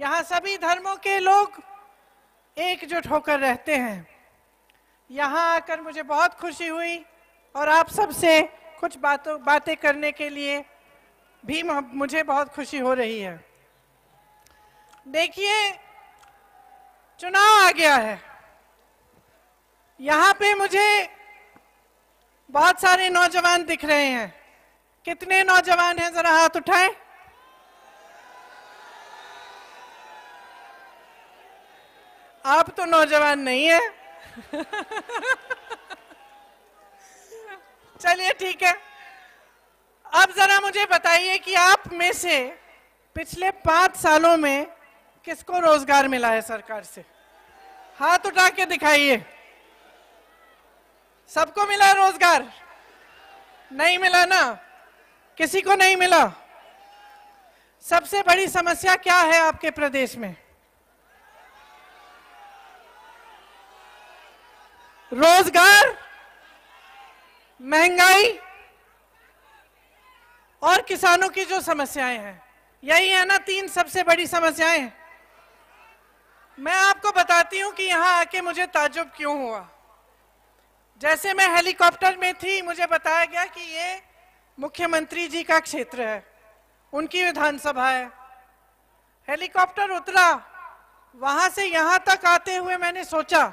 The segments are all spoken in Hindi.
यहाँ सभी धर्मों के लोग एकजुट होकर रहते हैं। यहाँ आकर मुझे बहुत खुशी हुई और आप सबसे कुछ बातों, बातें करने के लिए भी मुझे बहुत खुशी हो रही है। देखिए, चुनाव आ गया है। यहाँ पे मुझे बहुत सारे नौजवान दिख रहे हैं। कितने नौजवान हैं? जरा हाथ उठाएँ। आप तो नौजवान नहीं है। चलिए ठीक है। अब जरा मुझे बताइए कि आप में से पिछले पाँच सालों में किसको रोज़गार मिला है सरकार से? हाथ उठा के दिखाइए। सबको मिला रोज़गार? नहीं मिला ना? किसी को नहीं मिला? सबसे बड़ी समस्या क्या है आपके प्रदेश में? रोज़गार, महँगाई और किसानों की जो समस्याएँ हैं, यही है ना तीन सबसे बड़ी समस्याएँ। मैं आपको बताती हूँ कि यहाँ आके मुझे ताजुब क्यों हुआ। जैसे मैं हेलीकॉप्टर में थी, मुझे बताया गया कि ये मुख्यमंत्री जी का क्षेत्र है, उनकी विधानसभा है। हेलीकॉप्टर उतरा, वहाँ से यहाँ तक आते हुए मैंने सोचा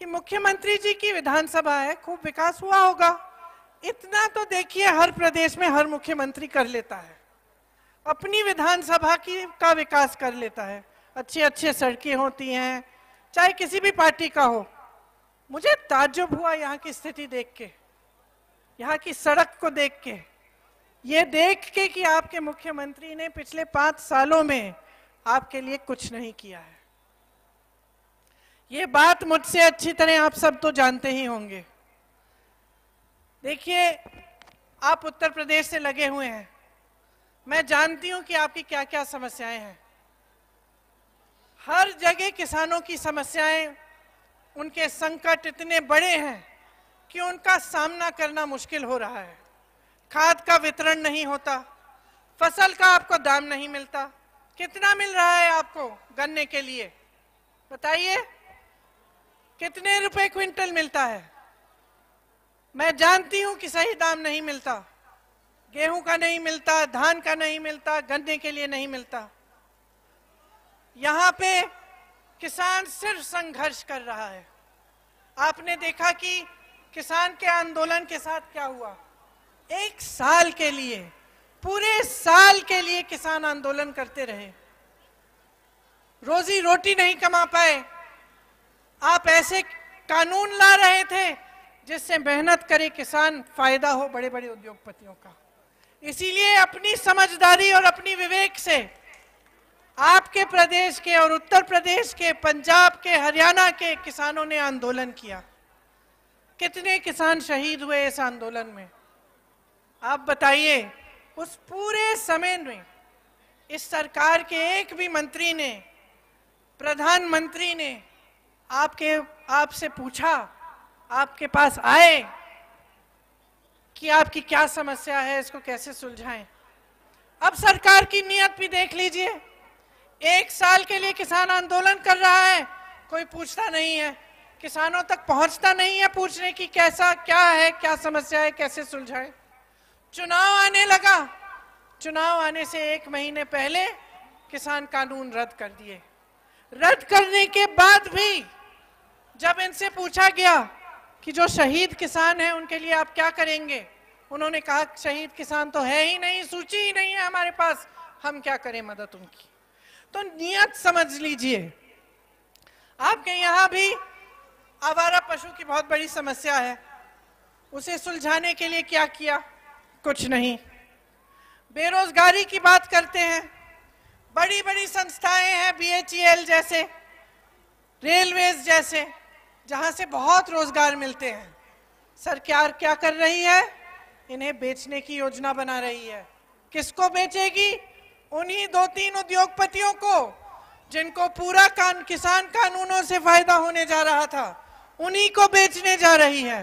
कि मुख्यमंत्री जी की विधानसभा है, खूब विकास हुआ होगा। इतना तो देखिए, हर प्रदेश में हर मुख्यमंत्री कर लेता है। अपनी विधानसभा की का विकास कर लेता है। अच्छी अच्छी सड़कें होती हैं, चाहे किसी भी पार्टी का हो। मुझे ताजुब हुआ यहाँ की स्थिति देख के, यहाँ की सड़क को देख के। ये देख के कि आपके मुख्यमंत्री ने पिछले पाँच सालों में आपके लिए कुछ नहीं किया है। ये बात मुझसे अच्छी तरह आप सब तो जानते ही होंगे। देखिए, आप उत्तर प्रदेश से लगे हुए हैं। मैं जानती हूँ कि आपकी क्या क्या समस्याएँ हैं। हर जगह किसानों की समस्याएँ, उनके संकट इतने बड़े हैं कि उनका सामना करना मुश्किल हो रहा है। खाद का वितरण नहीं होता, फ़सल का आपको दाम नहीं मिलता। कितना मिल रहा है आपको गन्ने के लिए? बताइए। कितने रुपए क्विंटल मिलता है? मैं जानती हूँ कि सही दाम नहीं मिलता। गेहूँ का नहीं मिलता, धान का नहीं मिलता, गन्ने के लिए नहीं मिलता। यहाँ पे किसान सिर्फ़ संघर्ष कर रहा है। आपने देखा कि किसान के आंदोलन के साथ क्या हुआ? एक साल के लिए, पूरे साल के लिए किसान आंदोलन करते रहे। रोजी रोटी नहीं कमा पाए आप ऐसे कानून ला रहे थे जिससे मेहनत करे किसान फ़ायदा हो बड़े बड़े उद्योगपतियों का। इसीलिए अपनी समझदारी और अपनी विवेक से आपके प्रदेश के और उत्तर प्रदेश के, पंजाब के, हरियाणा के किसानों ने आंदोलन किया। कितने किसान शहीद हुए इस आंदोलन में? आप बताइए, उस पूरे समय में इस सरकार के एक भी मंत्री ने, प्रधानमंत्री ने आपके, आपसे पूछा, आपके पास आए कि आपकी क्या समस्या है, इसको कैसे सुलझाएँ? अब सरकार की नियत भी देख लीजिए। एक साल के लिए किसान आंदोलन कर रहा है। कोई पूछता नहीं है। किसानों तक पहुँचता नहीं है पूछने की कैसा, क्या है, क्या समस्या है, कैसे सुलझाए? चुनाव आने लगा। चुनाव आने से एक महीने पहले किसान कानून रद्द कर दिए। रद्द करने के बाद भी जब इनसे पूछा गया कि जो शहीद किसान हैं, उनके लिए आप क्या करेंगे? उन्होंने कहा, शहीद किसान तो है ही नहीं, सूची ही नहीं है हमारे पास। हम क्या करें मदद उनकी? तो नियत समझ लीजिए। आपके यहाँ भी आवारा पशु की बहुत बड़ी समस्या है। उसे सुलझाने के लिए क्या किया? कुछ नहीं। बेरोजगारी की बात करते हैं। बड़ी बड़ी संस्थाएँ हैं बीएचईएल जैसे, रेलवेज जैसे। जहाँ से बहुत रोज़गार मिलते हैं। सरकार क्या कर रही है? इन्हें बेचने की योजना बना रही है। किसको बेचेगी? उन्हीं दो तीन उद्योगपतियों को, जिनको पूरा कान, किसान कानूनों से फ़ायदा होने जा रहा था। उन्हीं को बेचने जा रही है।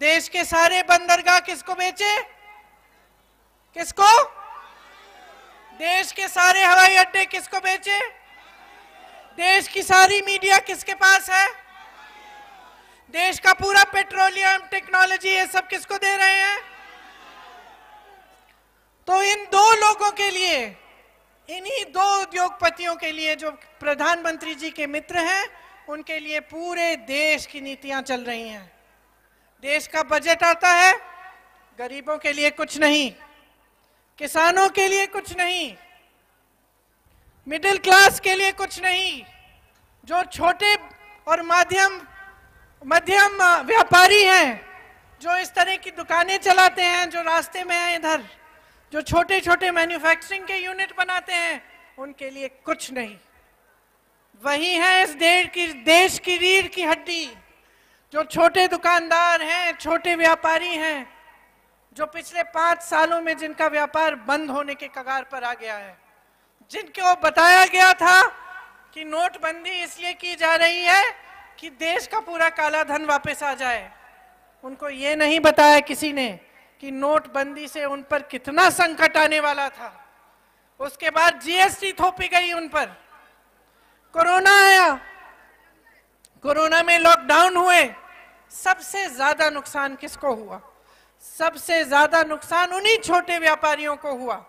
देश के सारे बंदरगाह किसको बेचे? किसको? देश के सारे हवाई अड्डे किसको बेचे? देश की सारी मीडिया किसके पास है? देश का पूरा पेट्रोलियम, टेक्नोलॉजी, ये सब किसको दे रहे हैं? तो इन दो लोगों के लिए, इन्हीं दो उद्योगपतियों के लिए जो प्रधानमंत्री जी के मित्र हैं, उनके लिए पूरे देश की नीतियाँ चल रही हैं। देश का बजट आता है, गरीबों के लिए कुछ नहीं, किसानों के लिए कुछ नहीं, मिडिल क्लास के लिए कुछ नहीं, जो छोटे और माध्यम मध्यम व्यापारी हैं, जो इस तरह की दुकानें चलाते हैं, जो रास्ते में हैं इधर, जो छोटे छोटे मैन्युफैक्चरिंग के यूनिट बनाते हैं, उनके लिए कुछ नहीं। वही है इस देश की देश की रीढ़ की हड्डी, जो छोटे दुकानदार हैं, छोटे व्यापारी हैं, जो पिछले पाँच सालों में जिनका व्यापार बंद होने के कगार पर आ गया है। जिनको बताया गया था कि नोटबंदी इसलिए की जा रही है कि देश का पूरा काला धन वापस आ जाए। उनको ये नहीं बताया किसी ने कि नोटबंदी से उन पर कितना संकट आने वाला था। उसके बाद जीएसटी थोपी गई उन पर। कोरोना आया। कोरोना में लॉकडाउन हुए। सबसे ज़्यादा नुकसान किसको हुआ? सबसे ज़्यादा नुकसान उन्हीं छोटे व्यापारियों को हुआ,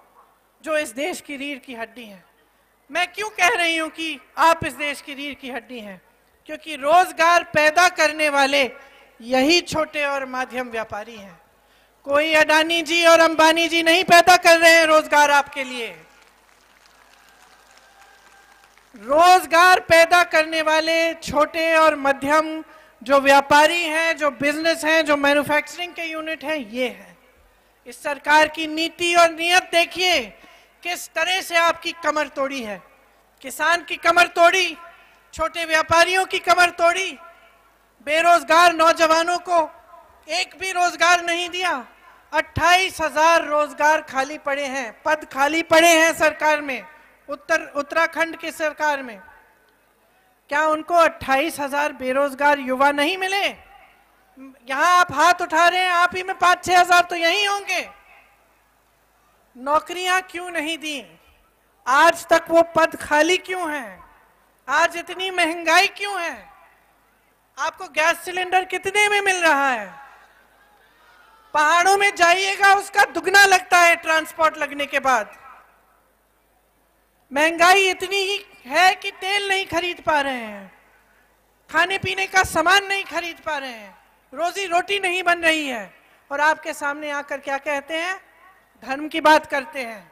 जो इस देश की रीढ़ की हड्डी हैं। मैं क्यों कह रही हूँ कि आप इस देश की रीढ़ की हड्डी हैं? क्योंकि रोज़गार पैदा करने वाले यही छोटे और माध्यम व्यापारी हैं। कोई अडानी जी और अंबानी जी नहीं पैदा कर रहे हैं रोज़गार आपके लिए। रोज़गार पैदा करने वाले छोटे और मध्यम जो व्यापारी हैं, जो बिज़नेस हैं, जो मैन्युफैक्चरिंग के यूनिट हैं, ये है। इस सरकार की नीति और नियत देखिए, किस तरह से आपकी कमर तोड़ी है। किसान की कमर तोड़ी छोटे व्यापारियों की कमर तोड़ी, बेरोजगार नौजवानों को एक भी रोज़गार नहीं दिया। अट्ठाईस हज़ार रोज़गार खाली पड़े हैं, पद खाली पड़े हैं सरकार में, उत्तर, उत्तराखंड की सरकार में। क्या उनको अट्ठाईस हज़ार बेरोजगार युवा नहीं मिले? यहाँ आप हाथ उठा रहे हैं, आप ही में पाँच, छह हज़ार तो यही होंगे। नौकरियाँ क्यों नहीं दी? आज तक वो पद खाली क्यों हैं? आज इतनी महँगाई क्यों है? आपको गैस सिलेंडर कितने में मिल रहा है? पहाड़ों में जाइएगा, उसका दुगना लगता है ट्रांसपोर्ट लगने के बाद। महँगाई इतनी ही है कि तेल नहीं खरीद पा रहे हैं। खाने पीने का सामान नहीं खरीद पा रहे हैं। रोजी रोटी नहीं बन रही है। और आपके सामने आकर क्या कहते हैं? धर्म की बात करते हैं।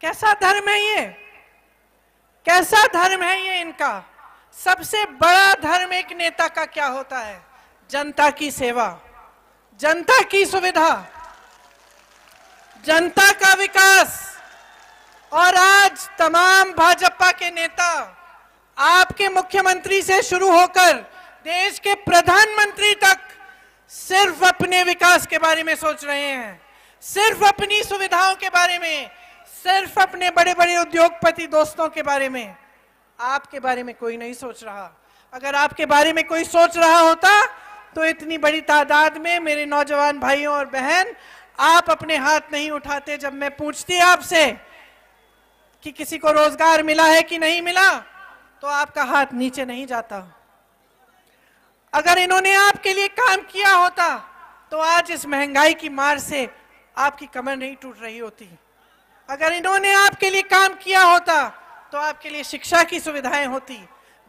कैसा धर्म है ये? कैसा धर्म है ये इनका? सबसे बड़ा धर्म एक नेता का क्या होता है? जनता की सेवा। जनता की सुविधा। जनता का विकास। और आज तमाम भाजपा के नेता आपके मुख्यमंत्री से शुरू होकर देश के प्रधानमंत्री तक सिर्फ़ अपने विकास के बारे में सोच रहे हैं। सिर्फ़ अपनी सुविधाओं के बारे में सिर्फ़ अपने बड़े बड़े उद्योगपति दोस्तों के बारे में, आपके बारे में कोई नहीं सोच रहा। अगर आपके बारे में कोई सोच रहा होता तो इतनी बड़ी तादाद में मेरे नौजवान भाइयों और बहन, आप अपने हाथ नहीं उठाते जब मैं पूछती आपसे कि किसी को रोज़गार मिला है कि नहीं मिला तो आपका हाथ नीचे नहीं जाता। अगर इन्होंने आपके लिए काम किया होता तो आज इस महँगाई की मार से आपकी कमर नहीं टूट रही होती। अगर इन्होंने आपके लिए काम किया होता तो आपके लिए शिक्षा की सुविधाएँ होती।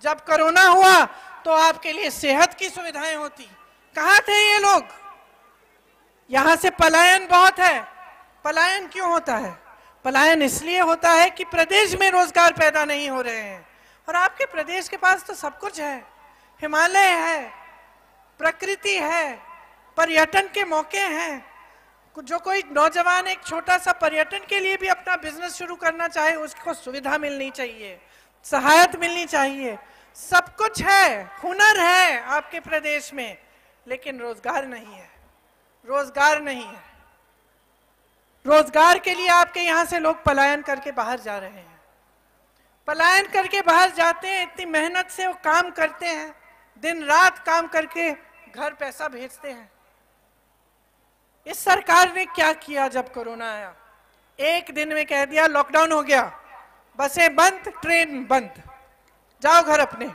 जब कोरोना हुआ तो आपके लिए सेहत की सुविधाएँ होती। कहा थे ये लोग? यहाँ से पलायन बहुत है। पलायन क्यों होता है? पलायन इसलिए होता है कि प्रदेश में रोज़गार पैदा नहीं हो रहे हैं। और आपके प्रदेश के पास तो सब कुछ है। हिमालय है, प्रकृति है, पर्यटन के मौके हैं। जो कोई नौजवान एक छोटा सा पर्यटन के लिए भी अपना बिज़नेस शुरू करना चाहे, उसको सुविधा मिलनी चाहिए, सहायता मिलनी चाहिए। सब कुछ है, हुनर है आपके प्रदेश में, लेकिन रोज़गार नहीं है। रोज़गार नहीं है। रोज़गार के लिए आपके यहाँ से लोग पलायन करके बाहर जा रहे हैं। पलायन करके बाहर जाते हैं, इतनी मेहनत से वो काम करते हैं, दिन रात काम करके घर पैसा भेजते हैं। इस सरकार ने क्या किया जब कोरोना आया? एक दिन में कह दिया लॉकडाउन हो गया। बसें बंद ट्रेन बंद। जाओ घर अपने।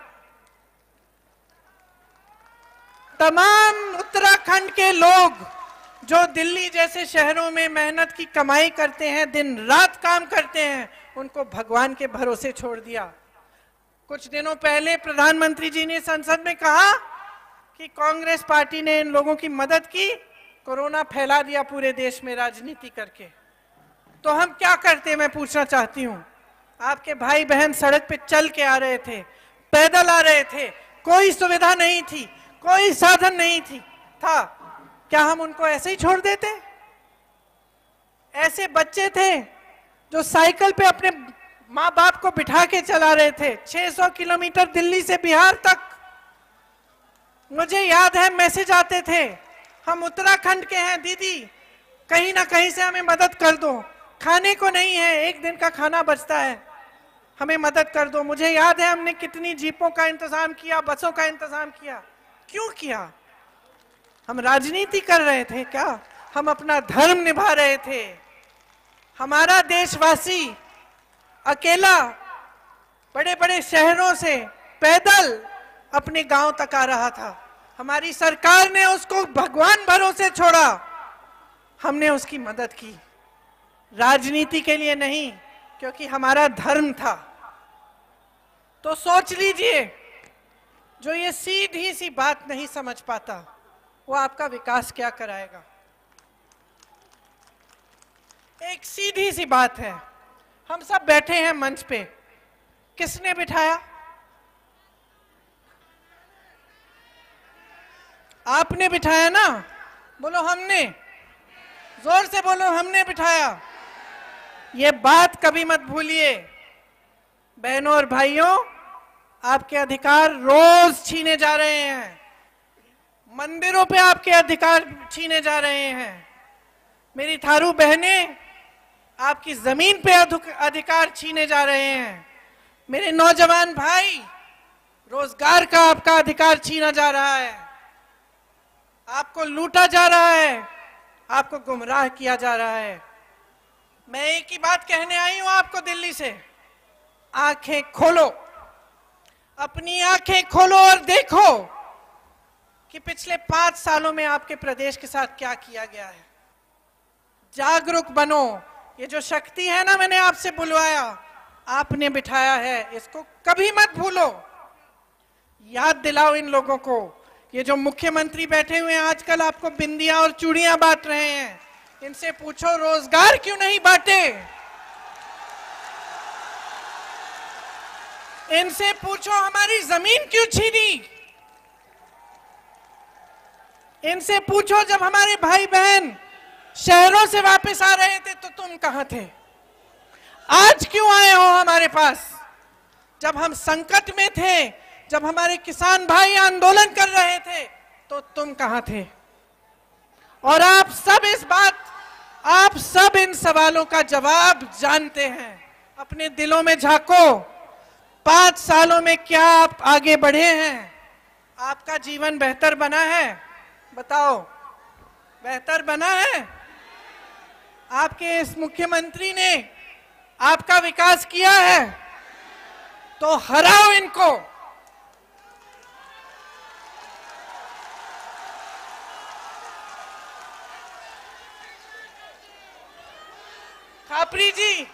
तमाम उत्तराखंड के लोग जो दिल्ली जैसे शहरों में मेहनत की कमाई करते हैं, दिन रात काम करते हैं, उनको भगवान के भरोसे छोड़ दिया। कुछ दिनों पहले प्रधानमंत्री जी ने संसद में कहा कि कांग्रेस पार्टी ने इन लोगों की मदद की। कोरोना फैला दिया पूरे देश में राजनीति करके। तो हम क्या करते मैं पूछना चाहती हूँ। आपके भाई बहन सड़क पे चल के आ रहे थे, पैदल आ रहे थे, कोई सुविधा नहीं थी, कोई साधन नहीं थी। था, क्या हम उनको ऐसे ही छोड़ देते? ऐसे बच्चे थे जो साइकिल पे अपने माँ बाप को बिठा के चला रहे थे 600 किलोमीटर दिल्ली से बिहार तक। मुझे याद है, मैसेज आते थे हम उत्तराखंड के हैं, दीदी। कहीं ना कहीं से हमें मदद कर दो। खाने को नहीं है, एक दिन का खाना बचता है। हमें मदद कर दो। मुझे याद है हमने कितनी जीपों का इंतज़ाम किया, बसों का इंतज़ाम किया। क्यों किया? हम राजनीति कर रहे थे क्या? हम अपना धर्म निभा रहे थे। हमारा देशवासी अकेला बड़े बड़े शहरों से पैदल अपने गाँव तक आ रहा था। हमारी सरकार ने उसको भगवान भरोसे छोड़ा। हमने उसकी मदद की। राजनीति के लिए नहीं, क्योंकि हमारा धर्म था। तो सोच लीजिए, जो ये सीधी सी बात नहीं समझ पाता, वो आपका विकास क्या कराएगा? एक सीधी सी बात है। हम सब बैठे हैं मंच पे। किसने बिठाया? आपने बिठाया ना? बोलो हमने। ज़ोर से बोलो, हमने बिठाया। ये बात कभी मत भूलिए। बहनों और भाइयों, आपके अधिकार रोज छीने जा रहे हैं। मंदिरों पे आपके अधिकार छीने जा रहे हैं। मेरी थारू बहने, आपकी ज़मीन पे अधिकार छीने जा रहे हैं। मेरे नौजवान भाई, रोज़गार का आपका अधिकार छीना जा रहा है। आपको लूटा जा रहा है। आपको गुमराह किया जा रहा है। मैं एक ही बात कहने आई हूँ आपको दिल्ली से। आँखें खोलो। अपनी आँखें खोलो और देखो कि पिछले पाँच सालों में आपके प्रदेश के साथ क्या किया गया है। जागरूक बनो। ये जो शक्ति है ना मैंने आपसे बुलवाया, आपने बिठाया है, इसको कभी मत भूलो। याद दिलाओ इन लोगों को। ये जो मुख्यमंत्री बैठे हुए हैं, आजकल आपको बिंदियाँ और चूड़ियाँ बांट रहे हैं। इनसे पूछो, रोज़गार क्यों नहीं बांटे? इनसे पूछो, हमारी ज़मीन क्यों छीनी? इनसे पूछो, जब हमारे भाई बहन शहरों से वापस आ रहे थे तो तुम कहाँ थे? आज क्यों आए हो हमारे पास? जब हम संकट में थे जब हमारे किसान भाई आंदोलन कर रहे थे तो तुम कहाँ थे? और आप सब इस बात, आप सब इन सवालों का जवाब जानते हैं। अपने दिलों में झांको। पाँच सालों में क्या आप आगे बढ़े हैं? आपका जीवन बेहतर बना है? बताओ, बेहतर बना है? आपके इस मुख्यमंत्री ने आपका विकास किया है? तो हराओ इनको। खापरी जी,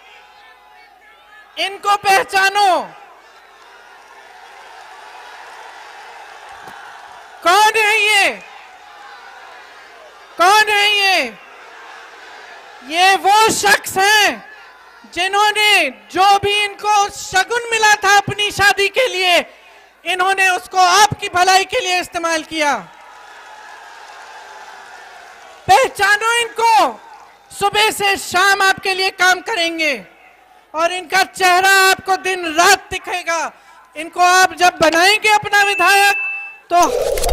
इनको पहचानो। कौन है ये? कौन है ये? ये वो शख्स हैं जिन्होंने जो भी इनको शगुन मिला था अपनी शादी के लिए, इन्होंने उसको आपकी भलाई के लिए इस्तेमाल किया। पहचानो इनको। सुबह से शाम आपके लिए काम करेंगे और इनका चेहरा आपको दिन रात दिखेगा। इनको आप जब बनाएँगे अपना विधायक तो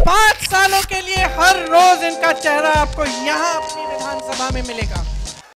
पाँच सालों के लिए हर रोज इनका चेहरा आपको यहाँ अपनी विधानसभा में मिलेगा।